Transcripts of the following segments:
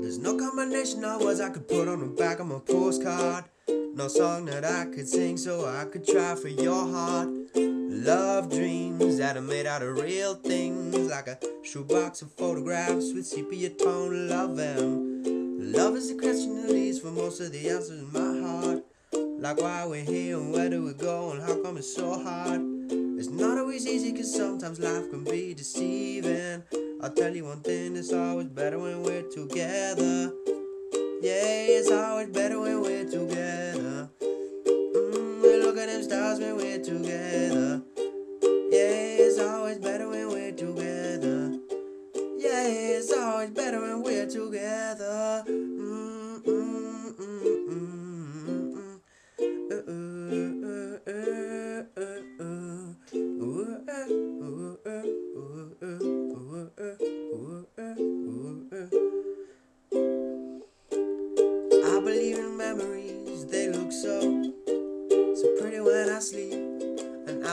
There's no combination of words I could put on the back of my postcard. No song that I could sing so I could try for your heart. Love dreams that are made out of real things, like a shoebox of photographs with sepia tone. Love them. Love is the question that leads for most of the answers in my heart. Like why we're here and where do we go and how come it's so hard. It's not always easy cause sometimes life can be deceiving. I'll tell you one thing, it's always better when we're together. Yeah, it's always better when we're together. Mm, we look at them stars when we're together. Yeah, it's always better when we're together. Yeah, it's always better when we're together. Mm,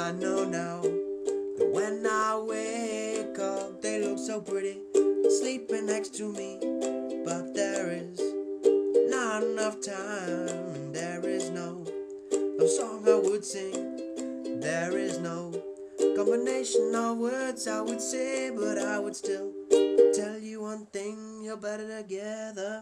I know now that when I wake up, they look so pretty sleeping next to me. But there is not enough time, there is no, no song I would sing. There is no combination of words I would say, but I would still tell you one thing you're better together.